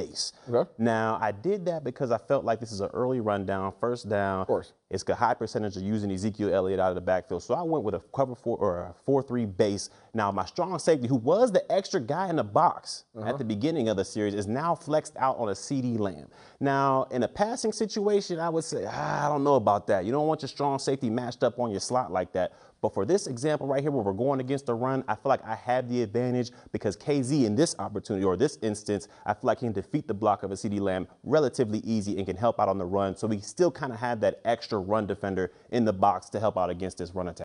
base. Okay. Now, I did that because I felt like this is an early rundown, first down. Of course. It's a high percentage of using Ezekiel Elliott out of the backfield. So I went with a cover four or a 4 3 base. Now, my strong safety, who was the extra guy in the box Uh-huh. at the beginning of the series, is now flexed out on a CeeDee Lamb. Now, in a passing situation, I would say, ah, I don't know about that. You don't want your strong safety matched up on your slot like that. But for this example right here, where we're going against the run, I feel like I have the advantage because Kazee in this opportunity or this instance, I feel like he can defeat the block of a CeeDee Lamb relatively easy and can help out on the run. So we still kind of have that extra run defender in the box to help out against this run attack.